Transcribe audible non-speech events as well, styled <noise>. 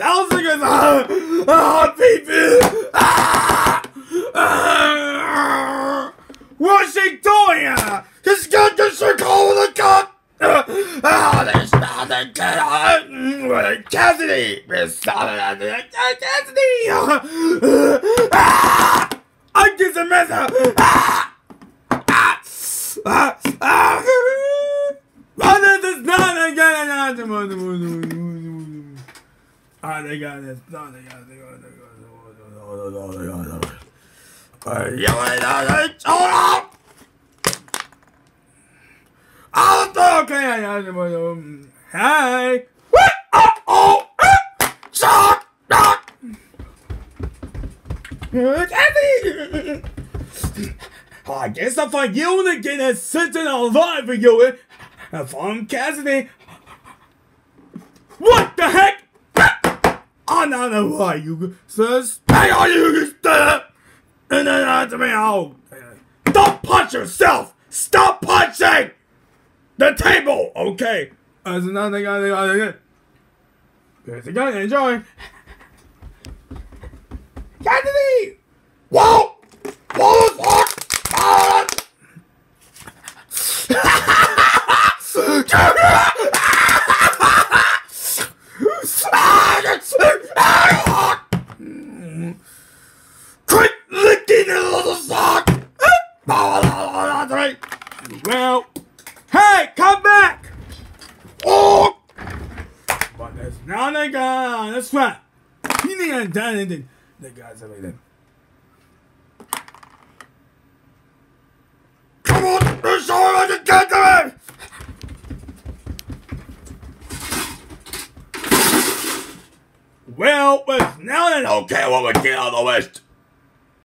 like it's ah, ah, baby. Ah, ah, doing? He's got the circle with a gun. Ah, there's nothing good on Cassidy. There's nothing Cassidy. Ah, I get some mess. Ah, ah, ah, ah. Mother does not again. Ah, got got it. Got it. Got it. Got it. Up! Oh, okay, I got it. Um, hey! What? Oh, oh! Eh. Andy! I guess I'll find you again and sitting alive for you. And from Cassidy. What the heck? I don't know why you says. Hang on, you can And then after me, oh. Don't punch yourself! Stop punching! The table! Okay. As another guy. There's a guy, enjoy. Cassidy! Whoa! Whoa, fuck! Ah! <laughs> Quit licking the little sock! Well, hey, come back! Oh! But that's nothing on the front. You need to done anything. The guy's everything. Come on! There's someone to get to me! Well, it's now then okay what we get out of the list.